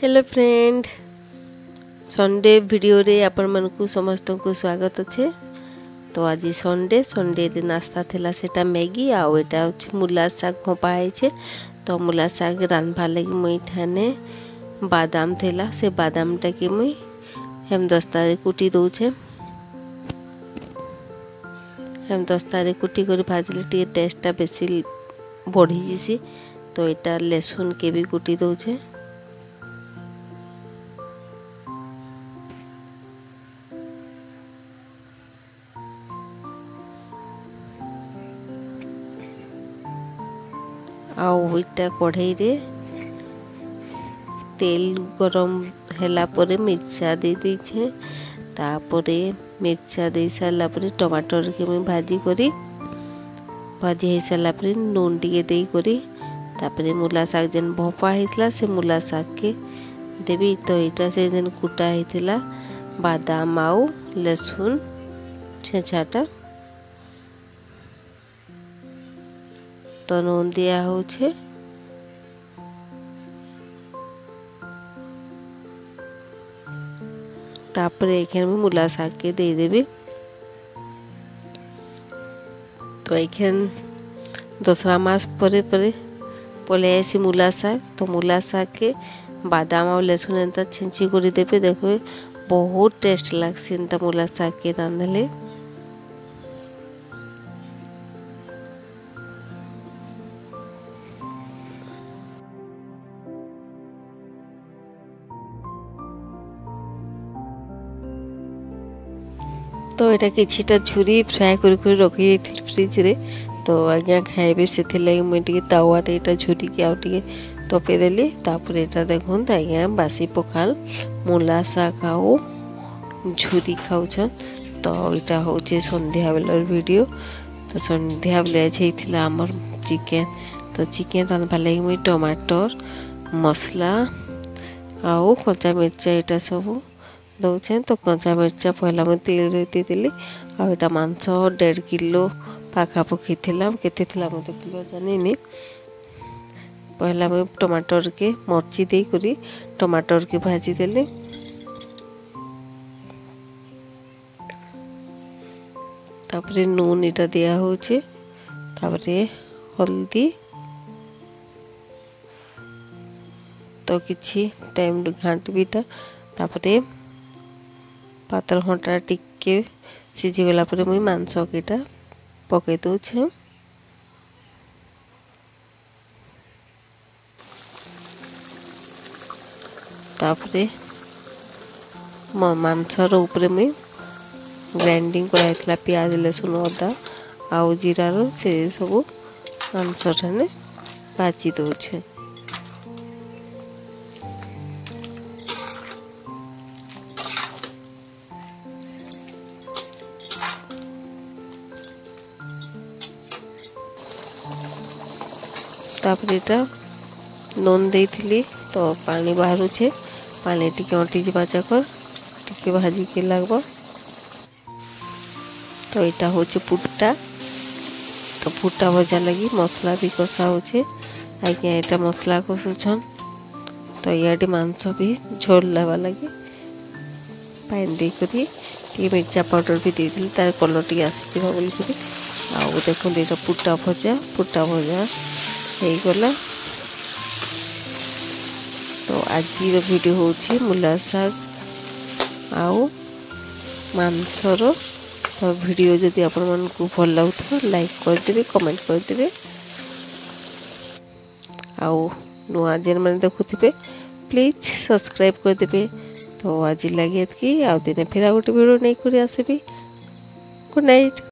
hello friend সনডে ভিডিওরে আপনার সমস্ত স্বাগত আছে তো আজ সনডে সনডে নাস্তা লা সেটা ম্যাগি আটা হচ্ছে মূলা শাগ ভোপা হয়েছে তো মূলা শাগ রাঁধবার লাগি মুই এখানে বাদাম লা সে বাদামটাকে মুই হেম দস্তারে কুটি দৌছে হেম দস্তারে কুটি করে ভাজলে টিকে টেস্টটা বেশি বড়ি যাইছি তো এটা লেসুনকে বি কুটি দৌছে ଆଉ ଏଇଟା କଢ଼େଇରେ ତେଲ ଗରମ ହେଲା ପରେ ମିର୍ଚା ଦେଇଦେଇଛେ ତାପରେ ମିର୍ଚା ଦେଇସାରିଲା ପରେ ଟମାଟରକେ ମୁଇଁ ଭାଜି କରି ଭାଜି ହେଇସାରିଲା ପରେ ନୁନ ଟିକେ ଦେଇକରି ତାପରେ ମୂଲା ଶାଗ ଯେନ୍ ଭପା ହେଇଥିଲା ସେ ମୂଲା ଶାଗକେ ଦେବି ତ ଏଇଟା ସେ ଯେନ୍ କୁଟା ହେଇଥିଲା ବାଦାମ ଆଉ ଲେସୁନ ଛେଞ୍ଚାଟା তো নুন দিয়া হচ্ছে তারপরে এখানে আমি মূলা শাককে দিয়ে দেবে তো এখানে দোসরা মাস পরে পরে পলে আসি মূলা শাক তো মূলা শাককে বাদাম আর লেসুন এটা ছিঞ্চি করে দেবে দেখবে বহুত টেস্ট লাগছে এটা মূলা শাককে রাঁধলে তো এটা କିଛିଟା ଝୁରି ଫ୍ରାଏ କରି କରି ରଖିଦେଇଥିଲି ଫ୍ରିଜ୍ରେ ତ ଆଜ୍ଞା ଖାଇବେ ସେଥିଲାଗି ମୁଇଁ ଟିକେ ତାୱାରେ ଏଇଟା ଝୁରିକି ଆଉ ଟିକେ ତପେଇଦେଲି ତାପରେ ଏଇଟା ଦେଖନ୍ତୁ ଆଜ୍ଞା ବାସି ପଖାଲ ମୂଲା ଶାଗ ଆଉ ଝୁରି ଖାଉଛନ୍ ତ ଏଇଟା ହେଉଛି ସନ୍ଧ୍ୟା ବେଳର ଭିଡ଼ିଓ ତ ସନ୍ଧ୍ୟା ବେଳେ ହେଇଥିଲା ଆମର ଚିକେନ୍ ତ ଚିକେନ୍ ରାନ୍ଧବାର୍ ଲାଗି ମୁଇଁ ଟମାଟର ମସଲା ଆଉ କଞ୍ଚା ମିର୍ଚା ଏଇଟା ସବୁ ଦେଉଛେ ତ କଞ୍ଚା ମିର୍ଚା ପହିଲା ମୁଇଁ ତିଲ୍ ଦେଇଥିଲି ଆଉ ଏଇଟା ମାଂସ ଦେଢ଼ କିଲୋ ପାଖାପାଖି ଥିଲା କେତେ ଥିଲା ମୁଁ ତ କିଲୋ ଜାଣିନି ପହିଲା ମୁଇଁ ଟମାଟରକେ ମର୍ଚି ଦେଇକରି ଟମାଟରକେ ଭାଜିଦେଲି ତାପରେ ନୁନ୍ ଏଇଟା ଦିଆ ହେଉଛି ତାପରେ ହଳଦୀ ତ କିଛି ଟାଇମ୍ ଘାଣ୍ଟିବିଟା ତାପରେ ପାତଳ ଘଣ୍ଟା ଟିକେ ସିଝିଗଲା ପରେ ମୁଇଁ ମାଂସ କେଇଟା ପକାଇ ଦେଉଛେ ତାପରେ ମାଂସର ଉପରେ ମୁଇଁ ଗ୍ରାଇଣ୍ଡିଂ କରାଯାଇଥିଲା ପିଆଜ ଲେସୁଣ ଅଦା ଆଉ ଜିରାର ସେ ସବୁ ମାଂସଠାନେ ଭାଜି ଦେଉଛେ ତାପରେ ଏଇଟା ନୁନ ଦେଇଥିଲି ତ ପାଣି ବାହାରୁଛେ ପାଣି ଟିକେ ଅଣ୍ଟିଯିବା ଯାକର ଟିକେ ଭାଜିକି ଲାଗବ ତ ଏଇଟା ହେଉଛି ପୁଟା ତ ପୁଟା ଭଜା ଲାଗି ମସଲା ବି କଷା ହେଉଛେ ଆଜ୍ଞା ଏଇଟା ମସଲା କଷୁଛନ୍ ତ ଇଆଡ଼େ ମାଂସ ବି ଝୋଲ୍ ନେବା ଲାଗି ପାଣି ଦେଇକରି ଟିକେ ମିର୍ଚା ପାଉଡ଼ର ବି ଦେଇଥିଲି ତାର କଲର୍ ଟିକେ ଆସିଯିବ ବୋଲିକରି ଆଉ ଦେଖନ୍ତୁ ଏଇଟା ପୁଟା ଭଜା ପୁଟା ଭଜା ହେଇଗଲା ତ ଆଜିର ଭିଡ଼ିଓ ହେଉଛି ମୂଲା ଶାଗ ଆଉ ମାଂସର ତ ଭିଡ଼ିଓ ଯଦି ଆପଣମାନଙ୍କୁ ଭଲ ଲାଗୁଥିବ ଲାଇକ୍ କରିଦେବେ କମେଣ୍ଟ କରିଦେବେ ଆଉ ନୂଆ ଯେନ୍ମାନେ ଦେଖୁଥିବେ ପ୍ଲିଜ୍ ସବସ୍କ୍ରାଇବ୍ କରିଦେବେ ତ ଆଜି ଲାଗି ଏତିକି ଆଉ ଦିନେ ଫେର ଗୋଟେ ଭିଡ଼ିଓ ନେଇକରି ଆସିବି ଗୁଡ଼୍ ନାଇଟ୍